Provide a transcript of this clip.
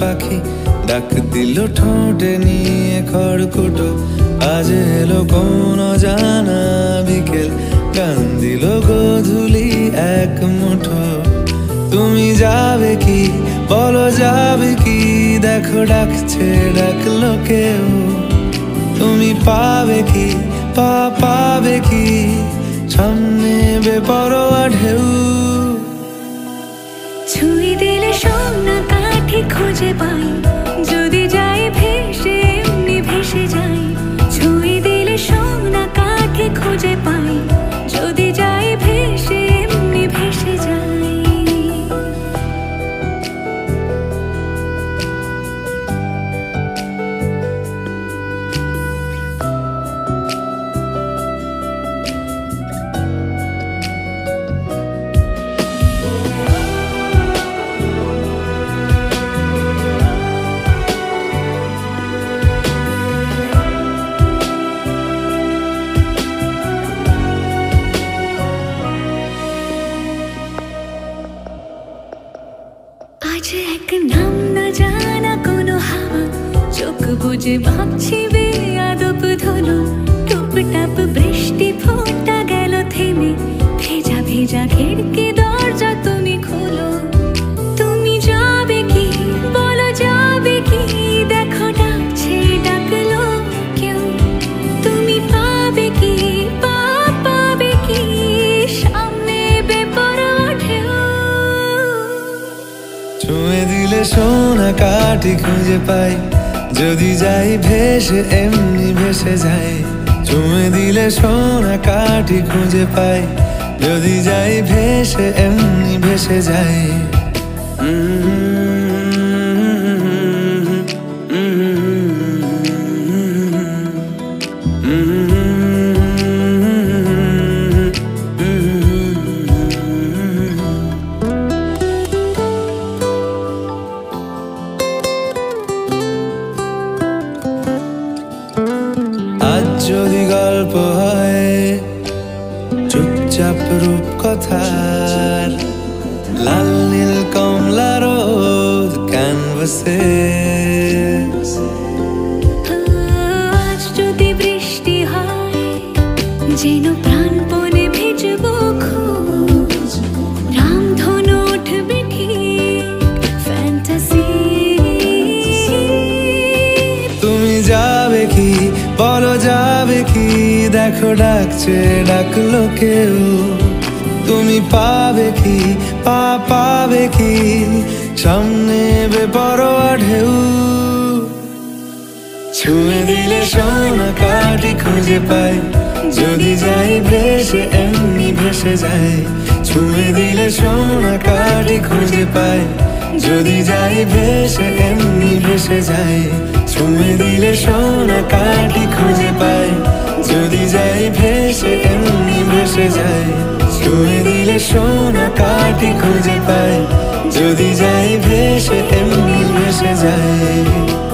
পাখি ডাক দিল ঠোঁটে নিয়ে খড়কুটো। আজ এলো কোন জানা বিকেল। গান দিল গোধুলি এক মুঠো। তুমি যাবে কি? বলো যাবে কি? দেখো ডাকছে ডাকলো কেউ। তুমি পাবে কি? পা পাবে কি? সামনে বেপরোয়া ঢেউ। ছুঁই দিলে সোনা কাঠি খুঁজে পাই আজ এক নাম না জানা কোনো হাওয়া চোখ বুঝে ভাবছি বেয়াদব ধনু টুপটাপ বৃষ্টি ফোটা সোনা কাটি খুঁজে পাই। যদি যাই ভেসে, এমনি ভেসে যাই চুমে দিলে সোনা কাটি খুঁজে পাই। যদি যাই ভেসে, এমনি ভেসে যাই যদি গল্প হয়, চুপচাপ রূপ কথার লাল নীল কমলা রোদ ক্যানভাসে আজ যদি বৃষ্টি হয়, যেন প্রাণপণে যাবে কি? দেখো ডাকছে, ডাকলো কেউ। তুমি পাবে কি? পা পাবে কি? সামনে বেপরোয়া ঢেউ। ছুঁয়ে দিলে সোনা কাটি খুঁজে পাই। যদি যাই ভেসে, এমনি ভেসে যায়। ছুঁয়ে দিলে সোনা কাটি খুঁজে পাই। যদি যাই, ভেসে এমনি ভেসে যায় ছুঁয়ে দিলে সোনা কাটি খুঁজে পাই। যদি যাই, ভেসে এমনি ভেসে যায় ছুঁয়ে দিলে সোনা কাটি খুঁজে পাই। যদি যাই, ভেসে এমনি ভেসে যায়